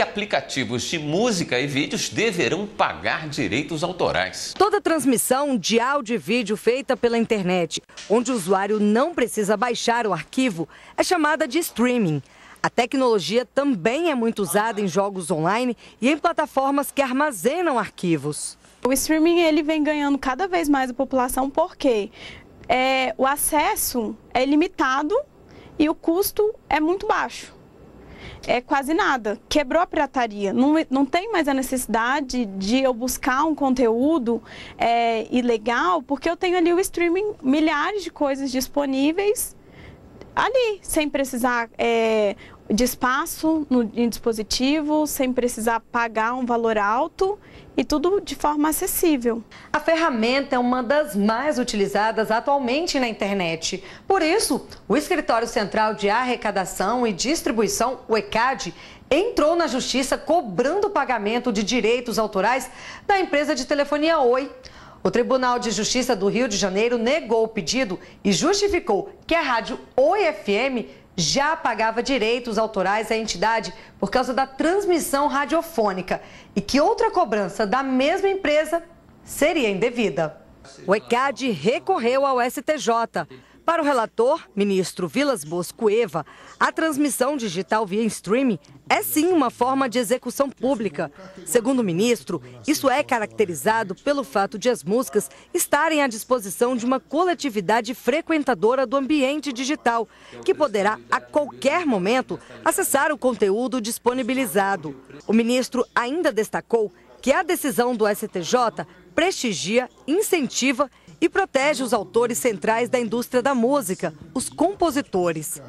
aplicativos de música e vídeos deverão pagar direitos autorais. Toda transmissão de áudio e vídeo feita pela internet, onde o usuário não precisa baixar o arquivo, é chamada de streaming. A tecnologia também é muito usada em jogos online e em plataformas que armazenam arquivos. O streaming ele vem ganhando cada vez mais a população porque é, o acesso é limitado e o custo é muito baixo é quase nada. Quebrou a pirataria. Não, não tem mais a necessidade de eu buscar um conteúdo é, ilegal, porque eu tenho ali o streaming, milhares de coisas disponíveis ali, sem precisar é, de espaço no, em dispositivo, sem precisar pagar um valor alto e tudo de forma acessível. A ferramenta é uma das mais utilizadas atualmente na internet. Por isso, o Escritório Central de Arrecadação e Distribuição, o ECAD, entrou na justiça cobrando o pagamento de direitos autorais da empresa de telefonia Oi. O Tribunal de Justiça do Rio de Janeiro negou o pedido e justificou que a rádio Oi FM já pagava direitos autorais à entidade por causa da transmissão radiofônica e que outra cobrança da mesma empresa seria indevida. O ECAD recorreu ao STJ para o relator, ministro Vilas Boas Cueva, a transmissão digital via streaming é sim uma forma de execução pública. Segundo o ministro, isso é caracterizado pelo fato de as músicas estarem à disposição de uma coletividade frequentadora do ambiente digital, que poderá a qualquer momento acessar o conteúdo disponibilizado. O ministro ainda destacou que a decisão do STJ prestigia, incentiva e protege os autores centrais da indústria da música, os compositores.